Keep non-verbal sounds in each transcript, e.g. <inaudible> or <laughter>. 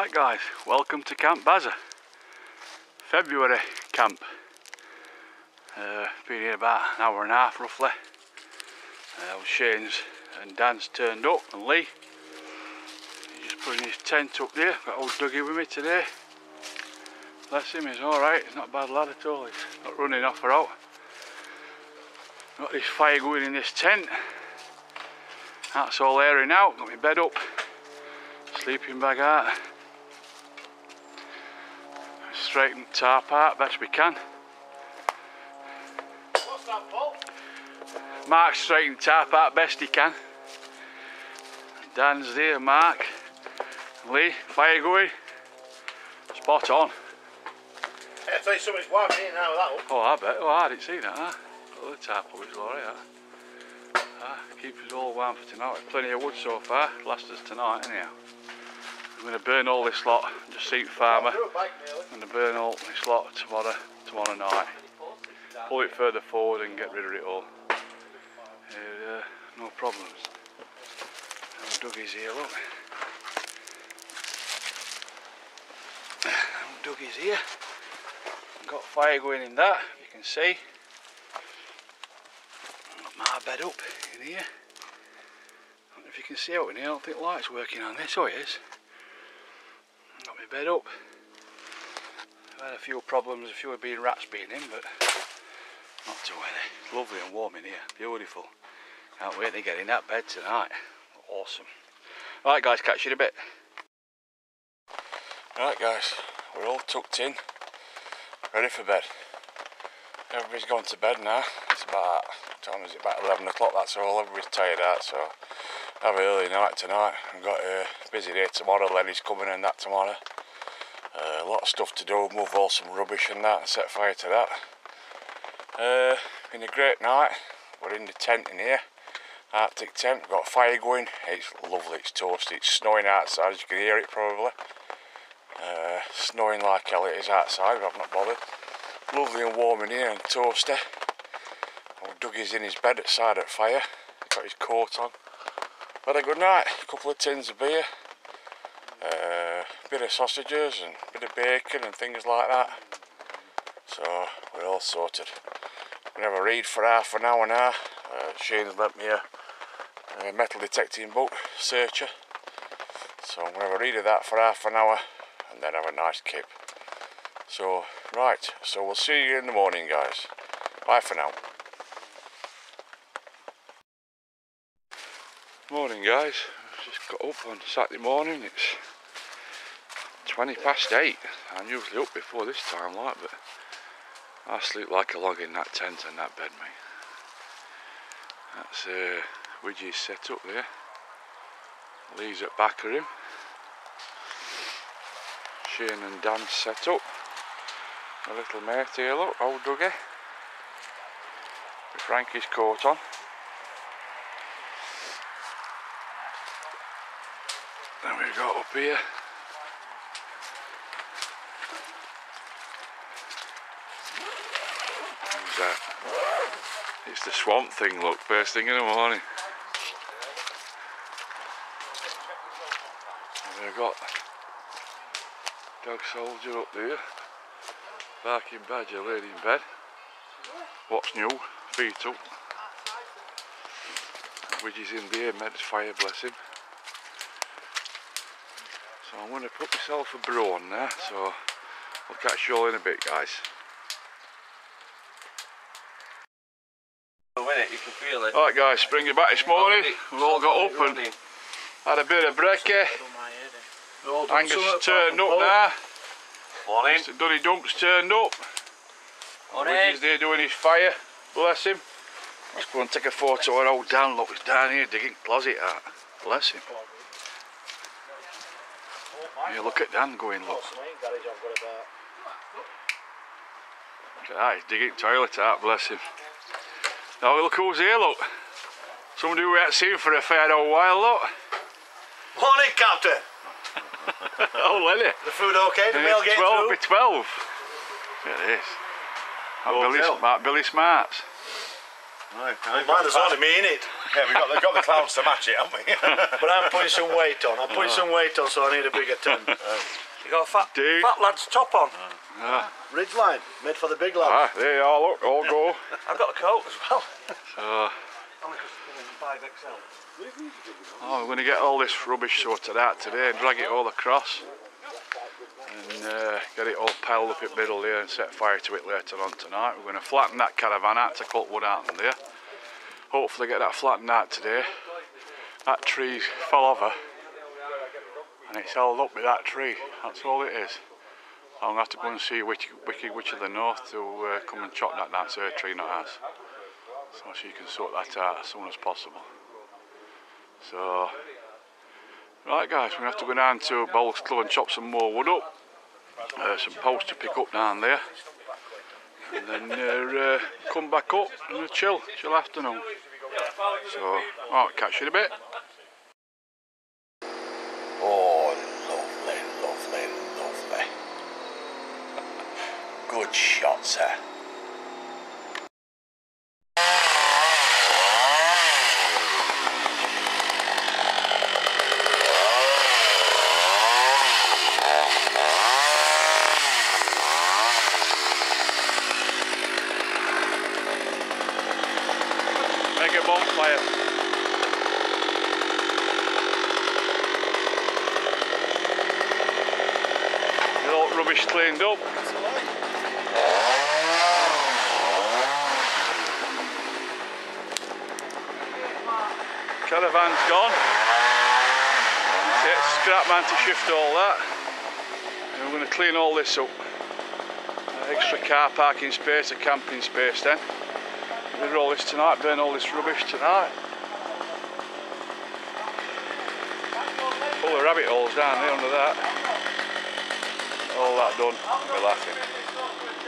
Right guys, welcome to Camp Bazza. February camp. Uh, been here about an hour and a half roughly. Uh, Shane's and Dan's turned up and Lee. He's just putting his tent up there. Got old Dougie with me today. Bless him, he's alright. He's not a bad lad at all. He's not running off or out. Got this fire going in this tent. That's all airing out. Got my bed up. Sleeping bag out. Straighten tarp out best we can. What's that, Paul? Mark straighten tarp out best he can. Dan's there, Mark. Lee, fire going. Spot on. I tell you something, it's warm here now with that up. Oh, I bet. Oh, I didn't see that. Huh? Oh, the tarp up is alright. Huh? Ah, keep us all warm for tonight. Plenty of wood so far. Last us tonight, anyhow. I'm going to burn all this lot. Just seat farmer. I'm going to burn all this lot tomorrow, tomorrow night. Pull it further forward and get rid of it all. Uh, no problems. Old Dougie's here, look. Old Dougie's here. Got fire going in that, you can see. Got my bed up in here. I don't know if you can see out in here, I don't think light's working on this. Oh, it is. Bed up. I've had a few problems, a few have been rats being in, but not too many. Lovely and warm in here, beautiful. Can't wait to get in that bed tonight. Awesome. Alright guys, catch you in a bit. Right guys, we're all tucked in, ready for bed. Everybody's gone to bed now. It's about, time is it? About 11 o'clock, that's all. Everybody's tired out, so have an early night tonight. I've got a busy day tomorrow, Lenny's coming and that tomorrow. A lot of stuff to do, move all some rubbish and that and set fire to that. Uh, been a great night. We're in the tent in here, Arctic tent. We've got fire going. It's lovely, it's toasty. It's snowing outside, as you can hear it probably. Uh, snowing like hell it is outside, but I've not bothered. Lovely and warm in here and toasty. Old Dougie's in his bed at side at fire. Got his coat on. Had a good night. A couple of tins of beer. Uh, bit of sausages and bit of bacon and things like that. So we're all sorted. We have a read for half an hour now. Uh, Shane's lent me a, a metal detecting book, Searcher. So I'm going to have a read of that for half an hour and then have a nice kip. So, right, so we'll see you in the morning, guys. Bye for now. Morning, guys. Just got up on Saturday morning. It's 20 past 8. I'm usually up before this time, like, but I sleep like a log in that tent and that bed, mate. That's uh, Widgie's set up there. Lee's at back of him. Shane and Dan set up. A little mate here, look, old Dougie. With Frankie's coat on. Then we've got up here. That? It's the swamp thing, look, first thing in the morning. And we've got dog soldier up there. Barking badger laid in bed. What's new? Feet up. Widgie's in there, med's fire, bless him. So I'm going to put myself a bro on there, so I'll catch you all in a bit, guys. You can feel it. Alright guys, bring you back this morning. We've all got up and had a bit of brekkie. Angus turned up now. Morning. Mr. Dunny Dump's turned up. Morning. He's there doing his fire. Bless him. Let's go and take a photo of old Dan. Look, he's down here digging closet out. Bless him. Yeah, look at Dan going, look. Look at that, he's digging toilet out, bless him. Now look who's here, look. Somebody we haven't seen for a fair old while, look. Morning, Captain. <laughs> oh, Lenny. The food okay? The meal getting 12 through? by 12. Look at this. Mark Well, Billy. Mark Billy Smarts. Right, Well, mind there's only me in it. Yeah, we've got, the, got the clowns to match it, haven't we? <laughs> But I'm putting some weight on. I'm putting some weight on, so I need a bigger tent. <laughs> You got a fat, Dude. fat lad's top on. Ridgeline, made for the big lad. Ah, there you are, look, all go. <laughs> I've got a coat as well. So, Only 5XL. oh, we're going to get all this rubbish sorted out today and drag it all across. And uh, get it all piled up in the middle there and set fire to it later on tonight. We're going to flatten that caravan out to cut wood out in there. Hopefully get that flattened out today. That tree fell over and it's held up with that tree. That's all it is. I'm to have to go and see which, which, Witch of the north to uh, come and chop that down. Her tree, not ours. So she can sort that out as soon as possible. So, right guys, we have to go down to Bowles Club and chop some more wood up. Uh, some posts to pick up down there. And then uh, uh, come back up and chill, chill afternoon. So, alright, catch you in a bit. Oh, lovely, lovely, lovely. Good shot, sir. Make a bonfire. Rubbish cleaned up. Caravan's gone. Get scrap man to shift all that. And we're going to clean all this up. Uh, extra car parking space, a camping space then. We'll roll this tonight, burn all this rubbish tonight. Full of rabbit holes down there under that. All that done, we're laughing.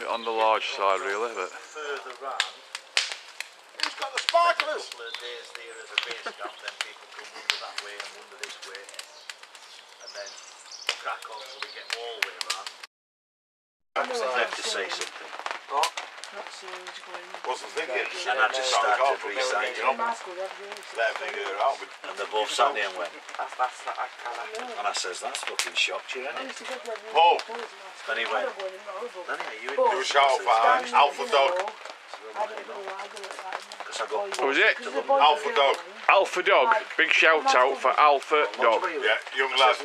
Bit on the large side really, but Further round, Who's got the sparklers? couple of days there as a base camp, then people come under that way and under this way. And then crack on till we get all the way around. I have to say something. Wasn't thinking. And I just started reciting. Let everything go out And they both sat there and went, and I says, that's fucking shocked you, isn't it? Paul, And he went, Danny, are you in do a shout out Alpha? Dog. Because I got Who was it? Alpha Dog. Alpha Dog. Big shout out for Alpha Dog. Yeah, young lad.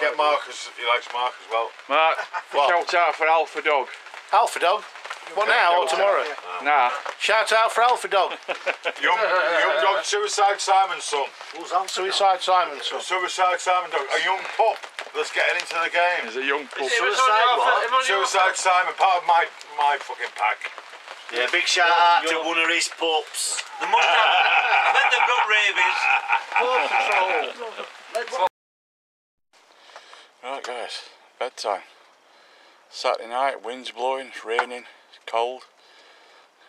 Get Marcus if he likes Mark as well. Mark, shout out for Alpha Dog. Alpha Dog. What now or tomorrow? Nah, Shout out for Alpha Dog. <laughs> Young, young dog, Suicide Simon's son. Who's Alpha Suicide Simon's son. Suicide Simon dog, a young pup that's getting into the game. there's a young pup. Suicide what? Suicide Simon, part of my my fucking pack. Yeah, big shout out to one of his pups. the must have, I bet they've got rabies. Right guys, bedtime. Saturday night, wind's blowing, it's raining, it's cold.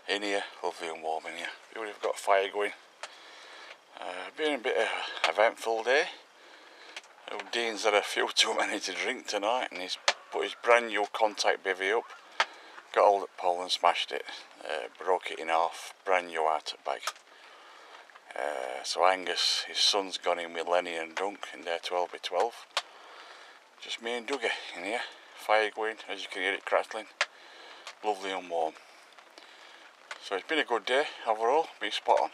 In here, lovely and warm in here. We would have got fire going. Uh, been a bit of an eventful day. Oh, Dean's had a few <laughs> too many to drink tonight and he's put his brand new contact bivvy up. Got hold of pole and smashed it. Broke it in half, brand new out bag. Uh, so Angus, his son's gone in with Lenny and Dunk in their 12 by 12. Just me and Dougie in here. Fire going, as you can hear it crackling. Lovely and warm. So it's been a good day overall, been spot on.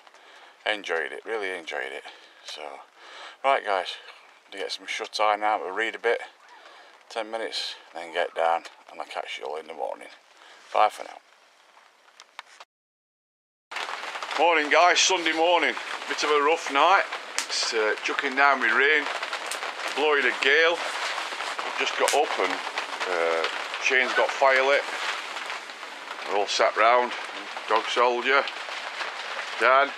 Enjoyed it, really enjoyed it. So, right guys, to get some shut eye now, we'll read a bit. 10 minutes, then get down, and I'll catch you all in the morning. Bye for now. Morning guys, Sunday morning. Bit of a rough night. It's uh, chucking down with rain, blowing a gale. Just got up and uh, Shane's got fire lit. We're all sat round. Dog soldier, Dan,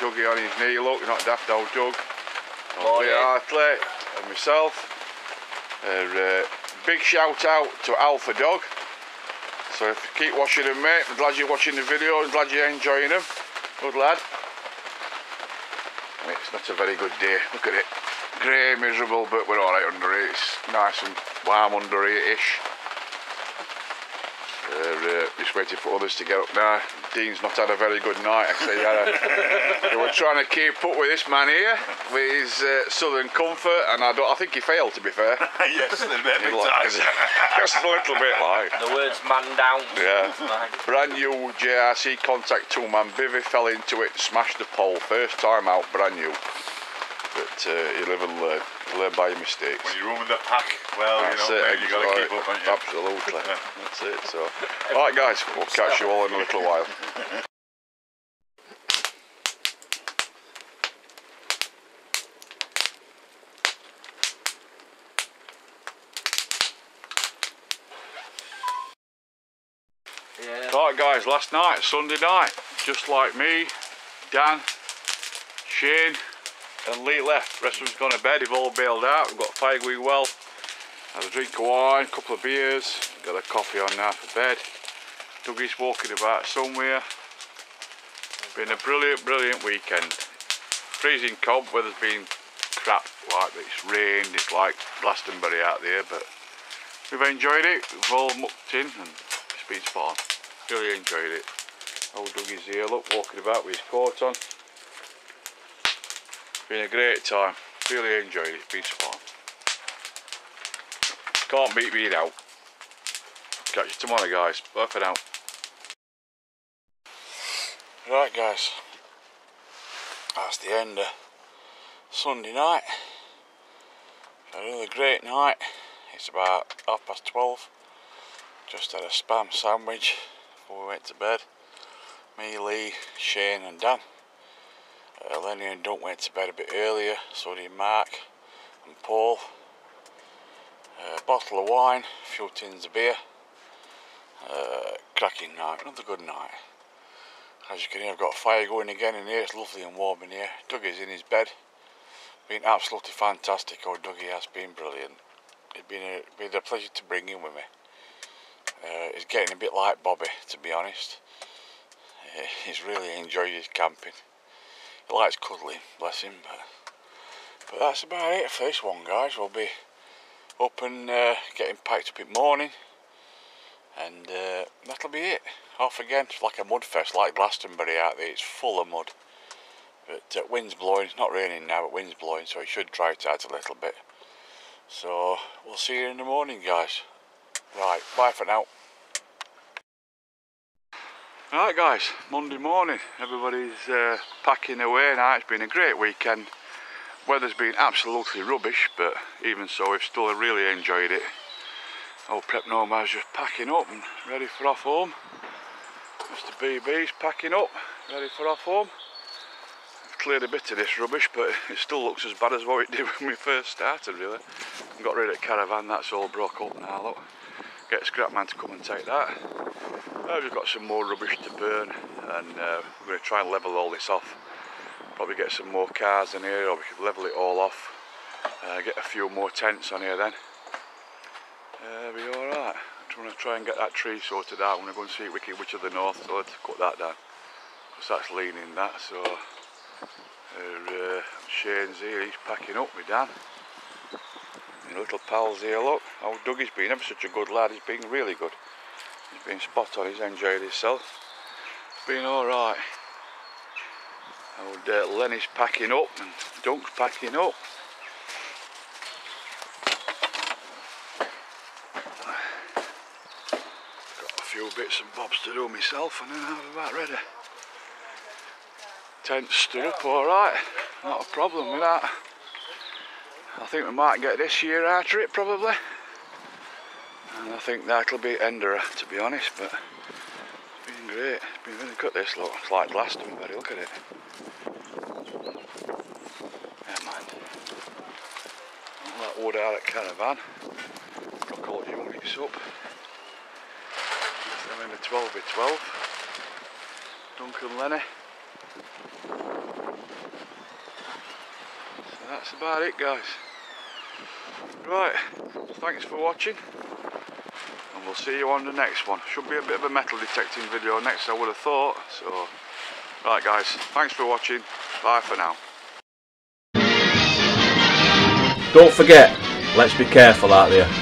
Dougie on his knee, look, not daft old Doug. Lee Hartley, and myself. Uh, big shout out to Alpha Dog. So if you keep watching them, mate, I'm glad you're watching the video. I'm glad you're enjoying them. Good lad. It's not a very good day. Look at it. Grey, miserable, but we're alright under it. It's nice and warm under it-ish. Uh, uh, just waiting for others to get up now. Dean's not had a very good night. Actually, he, had a, he was trying to keep up with this man here with his uh, southern comfort, and I don't. I think he failed. To be fair, <laughs> yes, a little bit He every li- time. <laughs> just a little bit like. The words man down. Yeah. <laughs> Brand new JRC contact tool man bivvy fell into it, smashed the pole. First time out, brand new. But uh, you live and learn. You learn by your mistakes. When you run with the pack, well, That's you know, it. you got to keep up, haven't you? Absolutely. <laughs> That's it. So, all right, guys, we'll catch you all in a little while. yeah. Right, guys, last night, Sunday night, just like me, Dan, Shane, and Lee left. rest of us gone to bed. They've all bailed out. We've got a fire well. Had a drink of wine, a couple of beers, got a coffee on now for bed. Dougie's walking about somewhere. Been a brilliant, brilliant weekend. Freezing cold, weather's been crap, like it's rained, it's like Glastonbury out there, but we've enjoyed it. We've all mucked in and it's been spot on. Really enjoyed it. Old Dougie's here, look, walking about with his coat on. Been a great time. Really enjoyed it. Been spot on. Can't beat being out. Catch you tomorrow, guys. Bye for now. Right, guys. That's the end of Sunday night. Another great night. It's about half past twelve. Just had a spam sandwich before we went to bed. Me, Lee, Shane, and Dan. Uh, Lenny and Dunk went to bed a bit earlier, so did Mark and Paul. A bottle of wine, a few tins of beer. Uh, cracking night, another good night. As you can hear, I've got a fire going again in here. It's lovely and warm in here. Dougie's in his bed. Been absolutely fantastic. Oh, Dougie has been brilliant. It's been a, been a pleasure to bring him with me. Uh, he's getting a bit like Bobby, to be honest. Uh, he's really enjoyed his camping. He likes cuddling, bless him. But, but that's about it for this one, guys. We'll be up and uh, getting packed up in the morning. And uh, that'll be it. Off again. It's like a mud fest, like Glastonbury out there. It's full of mud. But uh, wind's blowing. It's not raining now, but wind's blowing, so it should dry it out a little bit. So we'll see you in the morning, guys. Right, bye for now. Right, guys, Monday morning. Everybody's uh, packing away now. It's been a great weekend. Weather's been absolutely rubbish, but even so, we've still really enjoyed it. Old Prep Nomad's just packing up and ready for off home. Mr. BB's packing up, ready for off home. I've cleared a bit of this rubbish, but it still looks as bad as what it did <laughs> when we first started, really. Got rid of the caravan, that's all broke up now, look. Get a scrap man to come and take that. I've got some more rubbish to burn, and uh, we're going to try and level all this off. Probably get some more cars in here, or we could level it all off. Uh, get a few more tents on here then. Uh, be alright. I'm trying to try and get that tree sorted out. I'm going to go and see Wicked Witch of the North, so let's cut that down. Because that's leaning that, so... Uh, Shane's here, he's packing up with Dan. Little pal's here, look. How Dougie's been, ever such a good lad. He's been really good. He's been spot on, he's enjoyed himself. Been alright. Old uh, Lenny's packing up and Dunk's packing up. Got a few bits and bobs to do myself and then I'm about ready. Tent stood up alright, not a problem with that. I think we might get this year after it probably. And I think that'll be Endera to be honest, but it's been great. It's been really good this look. It's like Glastonbury, look at it. Yeah man. All that wood out at caravan. Got all the units up. I'm in the 12 by 12. Duncan Lenny. that's about it guys. Right, thanks for watching and we'll see you on the next one. Should be a bit of a metal detecting video next I would have thought. So, right guys, thanks for watching. Bye for now. Don't forget, let's be careful out there.